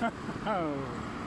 oh.